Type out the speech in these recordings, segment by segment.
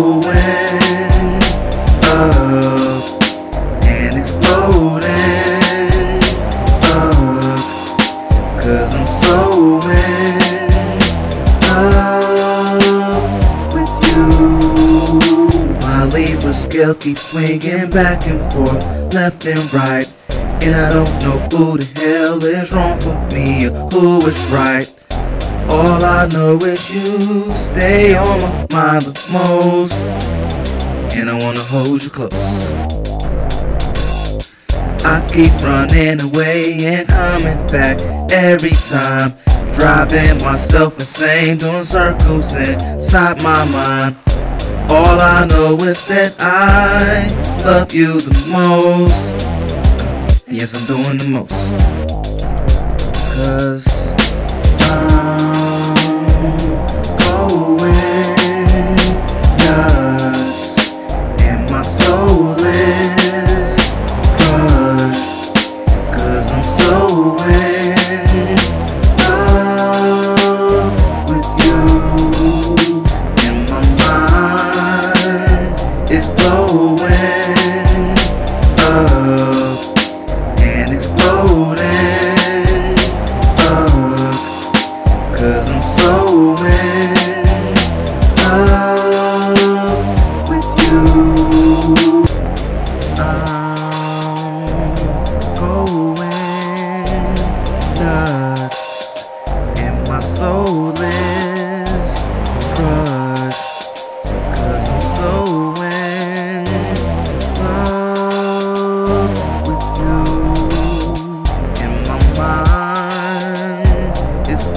blowing up and exploding up cause I'm so in love with you my Libra scale keeps swinging back and forth left and right. And I don't know who the hell is wrong for me or who is right. All I know is you stay on my mind the most. And I wanna hold you close. I keep running away and coming back every time. Driving myself insane, doing circles inside my mind. All I know is that I love you the most. Yes, I'm doing the most. Cause Soul. Cause I'm so in love with you. And my mind is blowing up and exploding up. Cause I'm so in love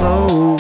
mind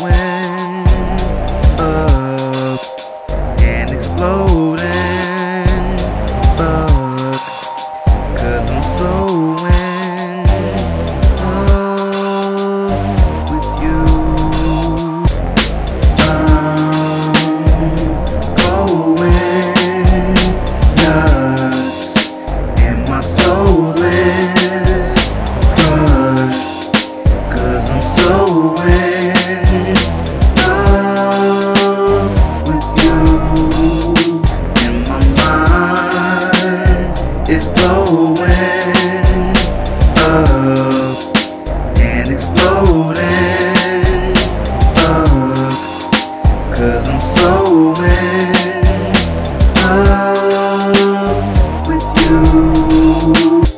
you.